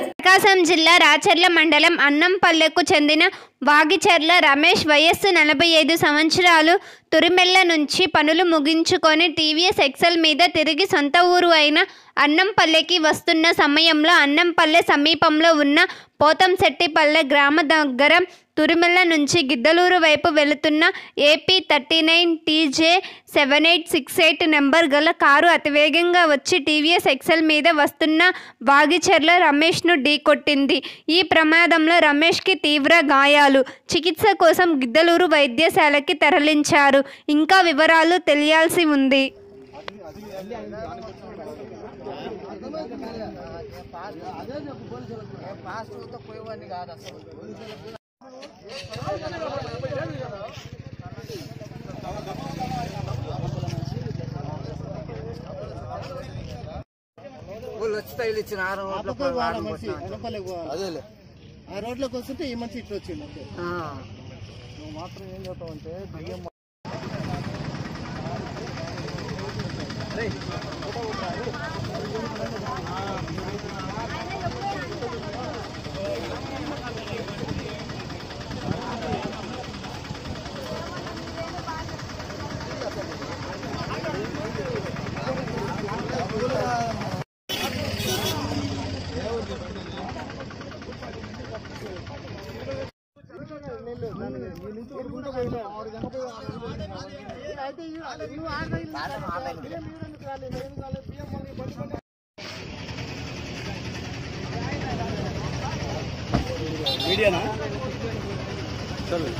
years ప్రకాశం జిల్లా రాచర్ల మండలం అన్నంపల్లెకు చెందిన వాగిచెర్ల రమేష్ వయస్సు నలభై ఐదు సంవత్సరాలు. తురిమెల్ల నుంచి పనులు ముగించుకొని టీవీఎస్ ఎక్సెల్ మీద తిరిగి సొంత ఊరు అయిన అన్నంపల్లెకి వస్తున్న సమయంలో అన్నంపల్లె సమీపంలో ఉన్న పోతంశెట్టిపల్లె గ్రామ దగ్గర తురిమెల్ల నుంచి గిద్దలూరు వైపు వెళుతున్న AP thirty nine TJ seven eight six eight number గల కారు అతివేగంగా వచ్చి టీవీఎస్ ఎక్సెల్ మీద వస్తున్న వాగిచెర్ల రమేష్ను ఢీకొట్టింది ఈ ప్రమాదంలో రమేష్కి తీవ్ర గాయాలు. చికిత్స కోసం గిద్దలూరు వైద్యశాలకి తరలించారు. ఇంకా వివరాలు తెలియాల్సి ఉంది. ఫాస్ట్ పోయేవాడిని కాదు అసలు వచ్చి తగిలిచ్చిన ఆరు రోడ్ల పక్కకు పోవాలా ఆరు మనిషి కొట్టిన. వెనకాలకు పోవాలా అదేలే ఆ రోడ్లోకి వస్తుంటే ఈ మనిషి ఇట్లా వచ్చింది. నువ్వు మాత్రం ఏం చేస్తావు అంటే బియ్యం మీడియానా చదువు